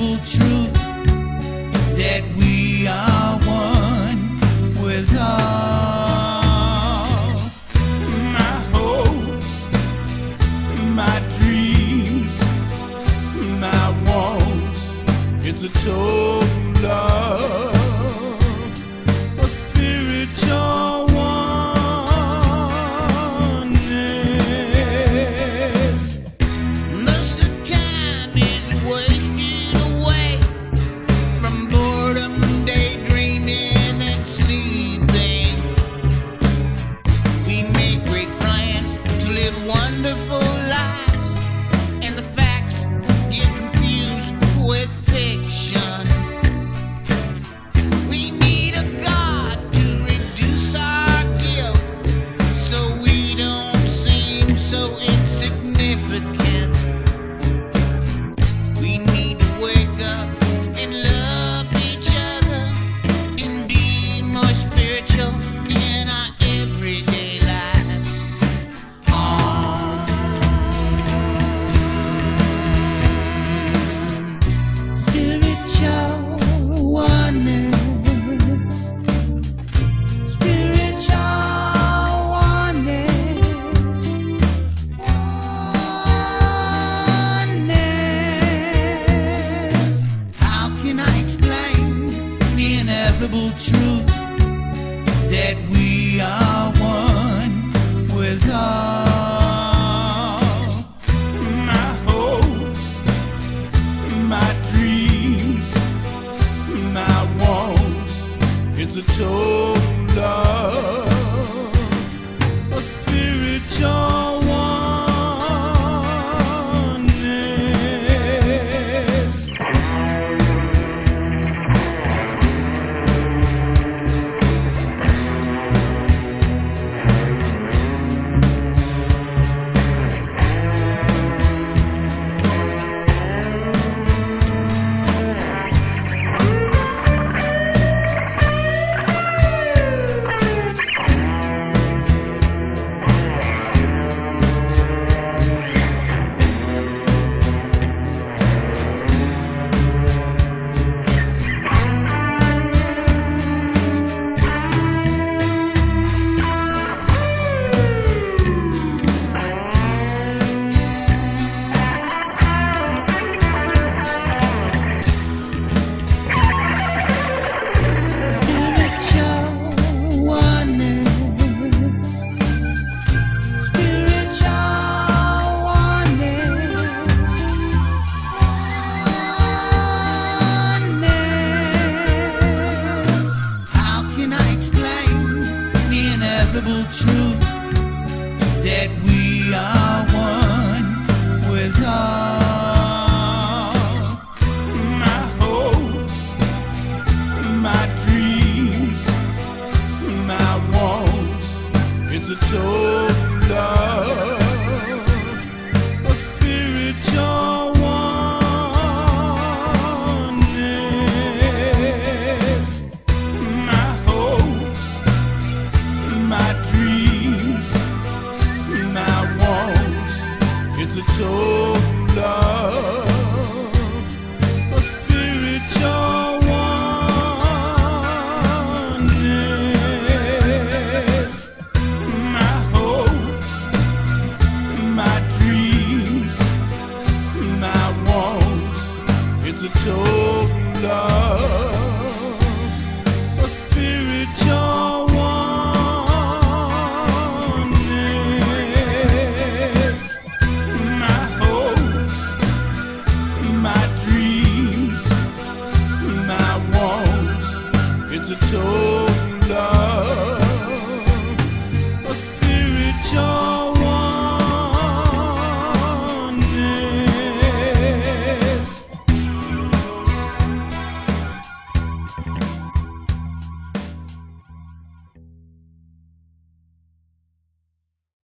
incredible truth. Is the.